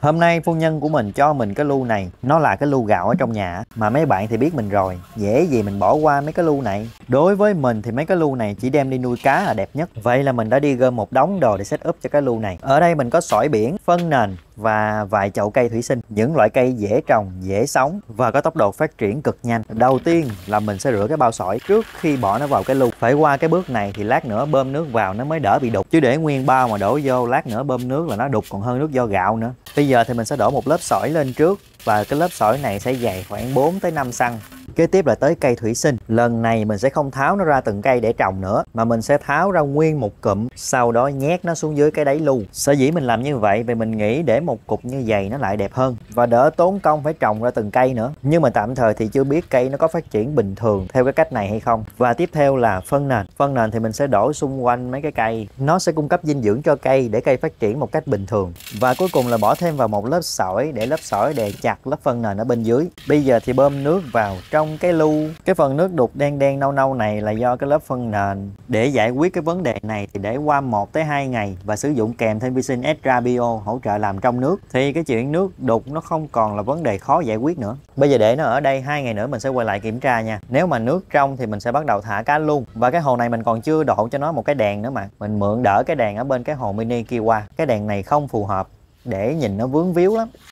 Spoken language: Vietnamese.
Hôm nay phu nhân của mình cho mình cái lu này. Nó là cái lu gạo ở trong nhà, Mà mấy bạn thì biết mình rồi. Dễ gì mình bỏ qua mấy cái lu này? Đối với mình thì mấy cái lu này chỉ đem đi nuôi cá là đẹp nhất. Vậy là mình đã đi gom một đống đồ để set up cho cái lu này. Ở đây mình có sỏi biển, phân nền và vài chậu cây thủy sinh. Những loại cây dễ trồng dễ sống và có tốc độ phát triển cực nhanh. Đầu tiên là mình sẽ rửa cái bao sỏi trước khi bỏ nó vào cái lu. Phải qua cái bước này thì lát nữa bơm nước vào nó mới đỡ bị đục. Chứ để nguyên bao mà đổ vô lát nữa bơm nước là nó đục còn hơn nước do gạo nữa. Bây giờ thì mình sẽ đổ một lớp sỏi lên trước và cái lớp sỏi này sẽ dày khoảng 4 tới 5 cm Kế tiếp là tới cây thủy sinh. Lần này mình sẽ không tháo nó ra từng cây để trồng nữa mà mình sẽ tháo ra nguyên một cụm, sau đó nhét nó xuống dưới cái đáy lu. Sở dĩ mình làm như vậy vì mình nghĩ để một cục như vậy nó lại đẹp hơn và đỡ tốn công phải trồng ra từng cây nữa. Nhưng mà tạm thời thì chưa biết cây nó có phát triển bình thường theo cái cách này hay không. Và tiếp theo là phân nền. Phân nền thì mình sẽ đổ xung quanh mấy cái cây. Nó sẽ cung cấp dinh dưỡng cho cây để cây phát triển một cách bình thường. Và cuối cùng là bỏ thêm vào một lớp sỏi để lớp sỏi đè chặt lớp phân nền ở bên dưới. Bây giờ thì bơm nước vào trong trong cái lu cái phần nước đục đen đen nâu nâu này là do cái lớp phân nền. Để giải quyết cái vấn đề này thì để qua 1 tới 2 ngày và sử dụng kèm thêm vi sinh extra bio hỗ trợ làm trong nước. Thì cái chuyện nước đục nó không còn là vấn đề khó giải quyết nữa. Bây giờ để nó ở đây, hai ngày nữa mình sẽ quay lại kiểm tra nha. Nếu mà nước trong thì mình sẽ bắt đầu thả cá luôn. Và cái hồ này mình còn chưa độ cho nó một cái đèn nữa mà. Mình mượn đỡ cái đèn ở bên cái hồ mini kia qua cái đèn này không phù hợp để nhìn nó vướng víu lắm.